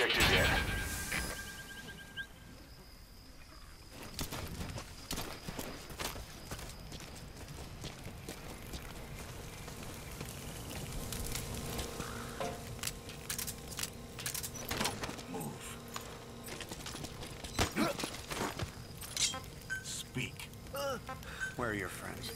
Is in. Speak. Where are your friends?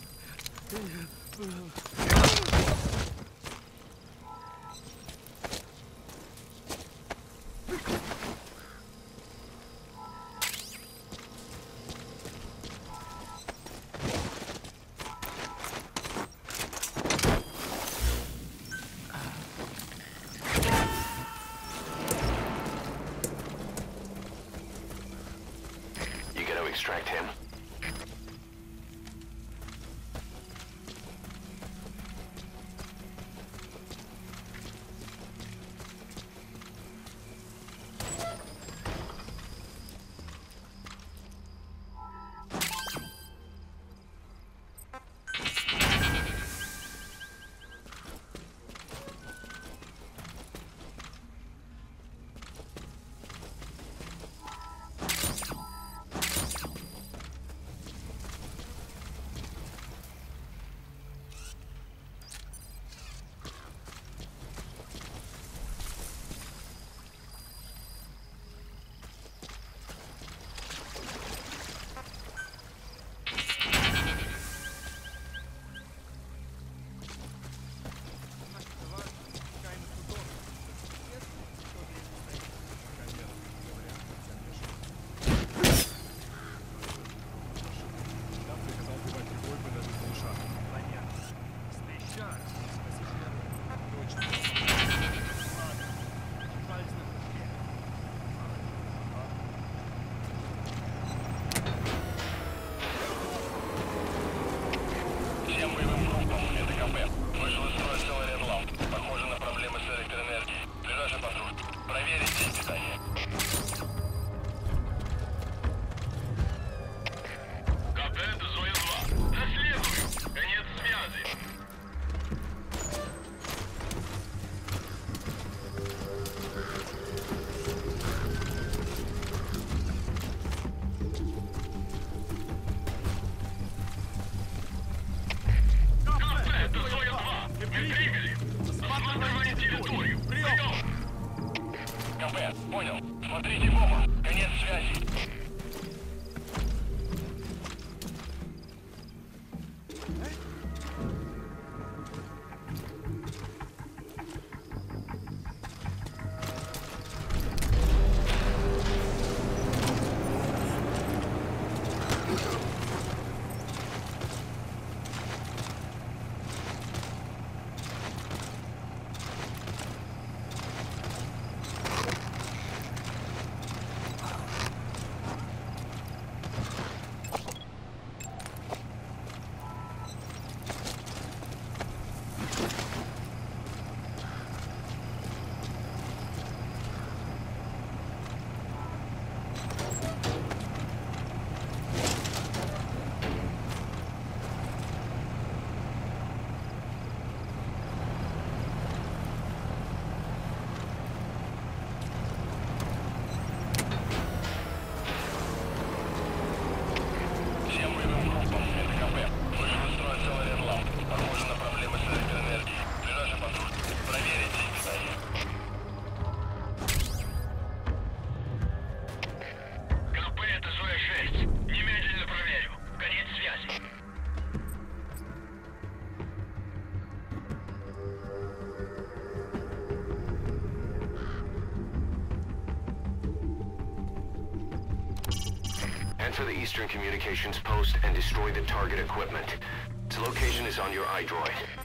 Eastern Communications Post and destroy the target equipment. Its location is on your iDroid.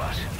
us.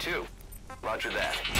too. Roger that.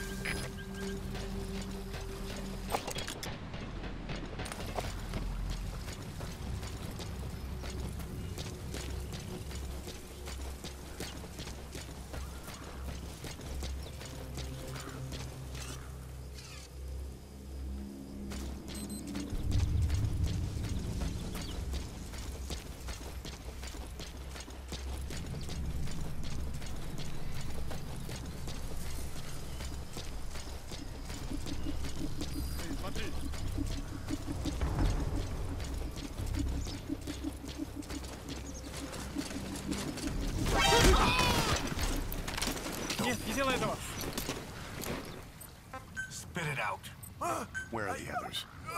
Out. Where are the others? You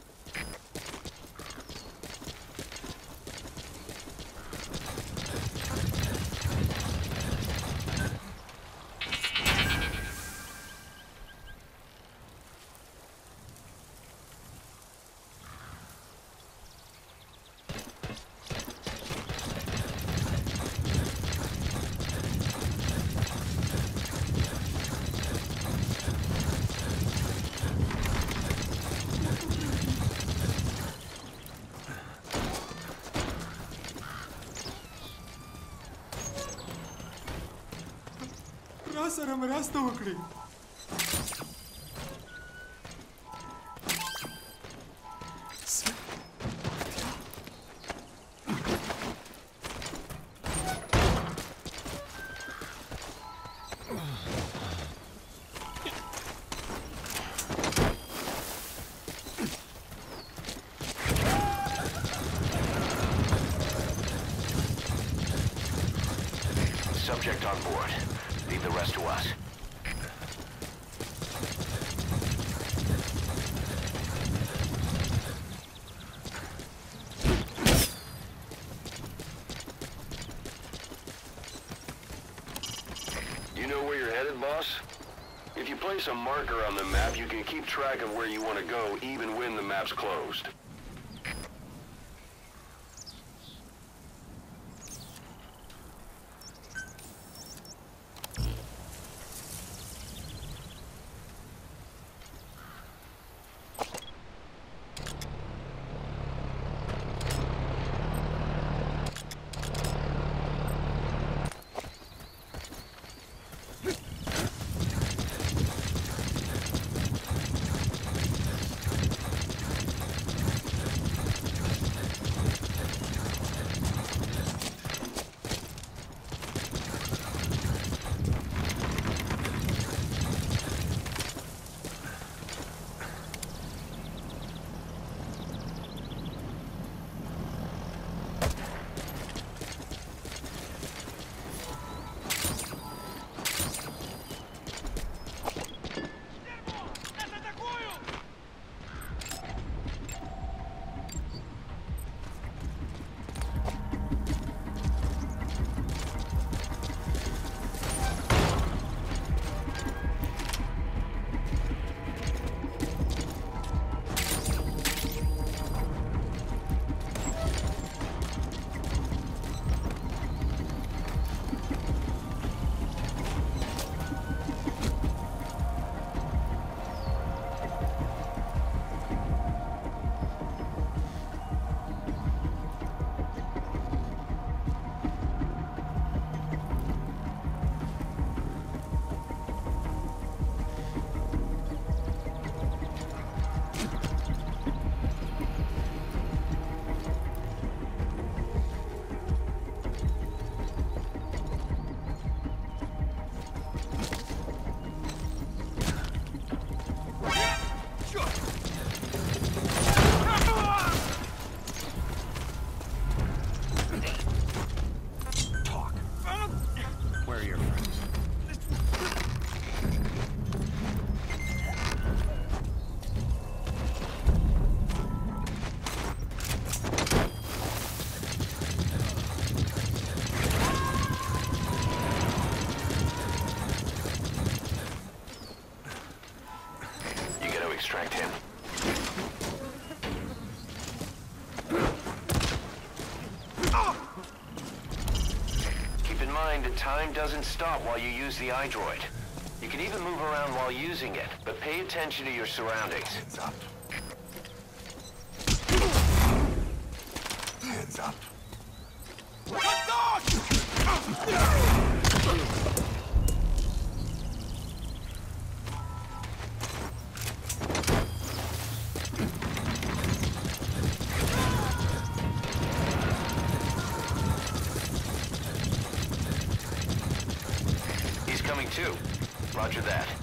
Раз, рам, раз, толкли. Subject place a marker on the map, you can keep track of where you want to go even when the map's closed. Time doesn't stop while you use the iDroid. You can even move around while using it, but pay attention to your surroundings. Too. Roger that.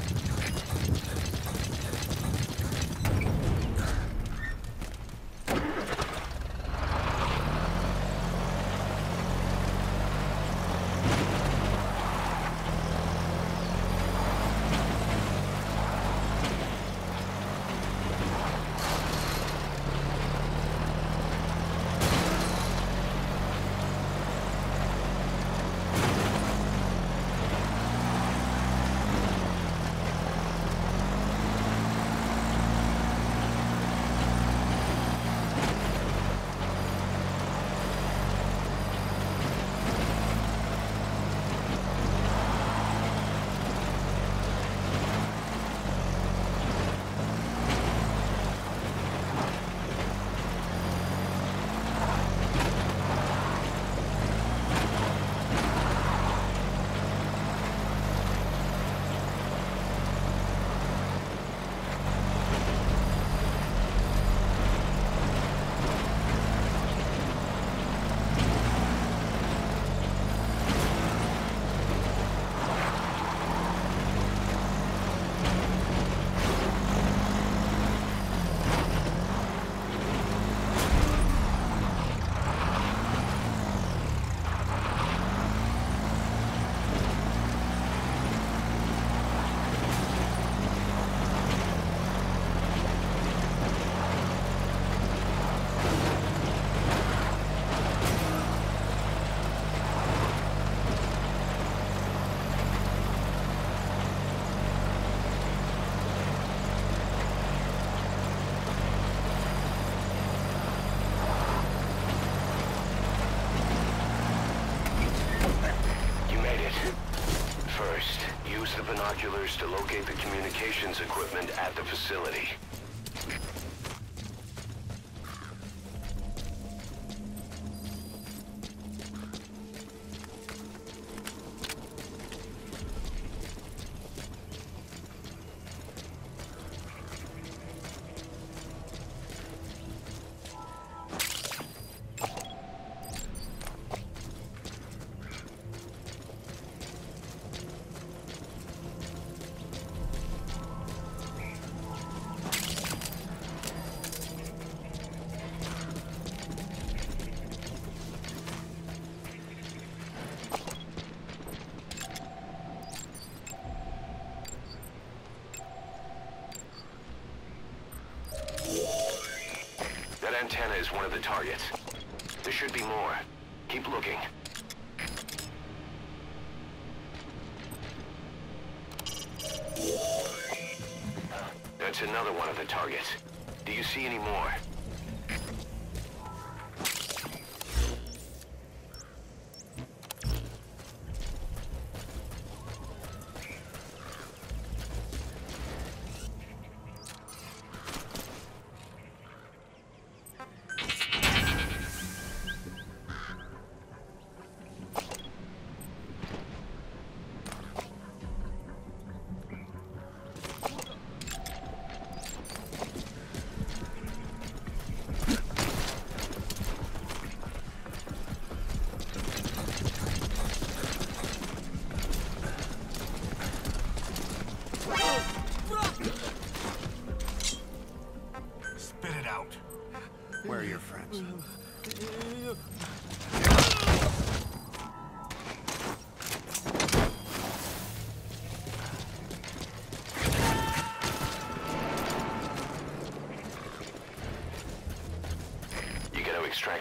To locate the communications equipment at the facility. Antenna is one of the targets. There should be more. Keep looking. That's another one of the targets. Do you see any more?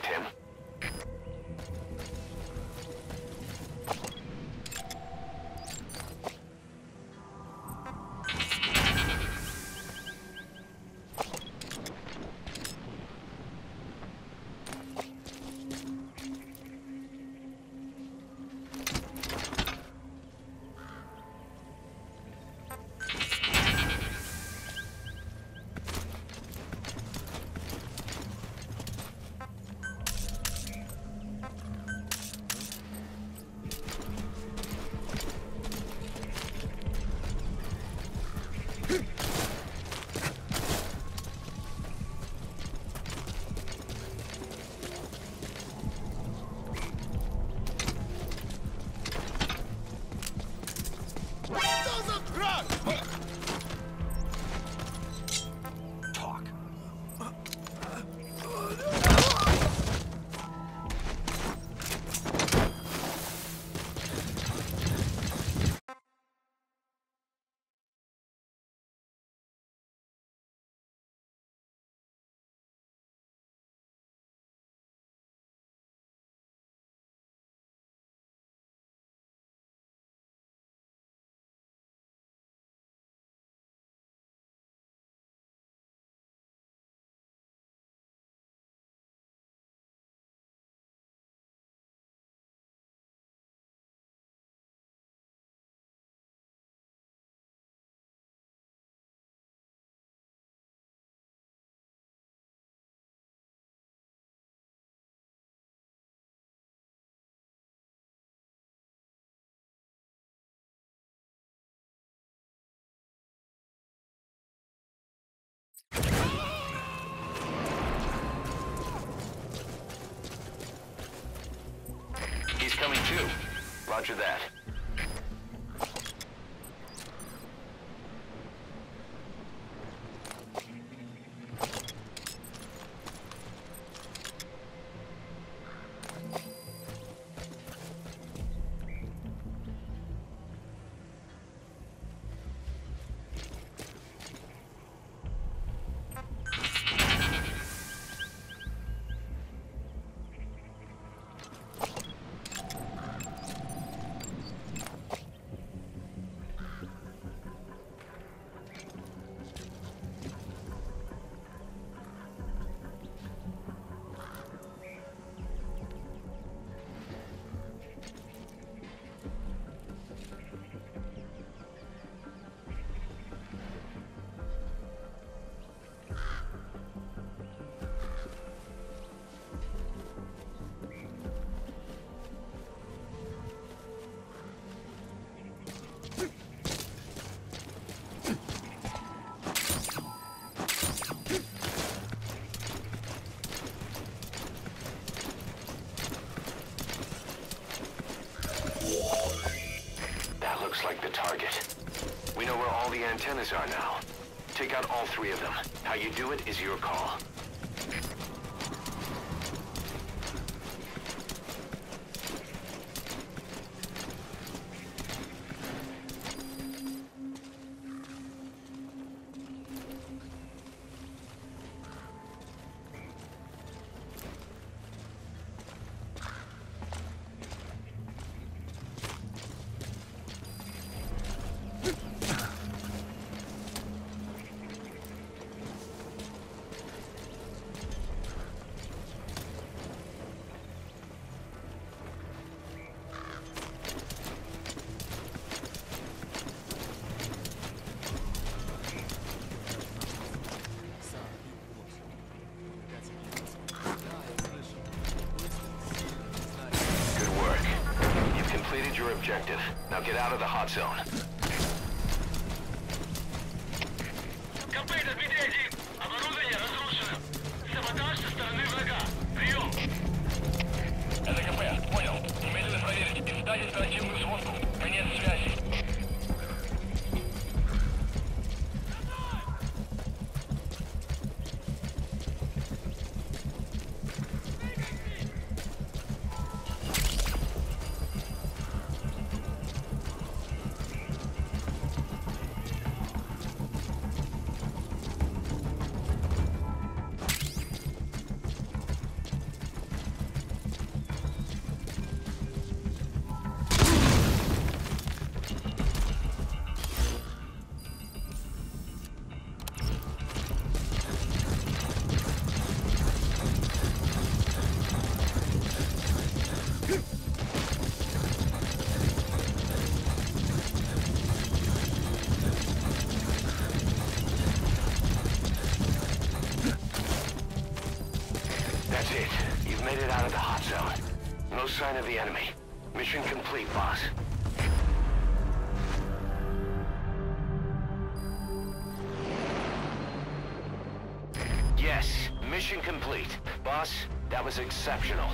Gonna him? Two. Roger that. That antennas are now. Take out all three of them. How you do it is your call. Now get out of the hot zone. Of the enemy. Mission complete, boss. Yes, mission complete. Boss, that was exceptional.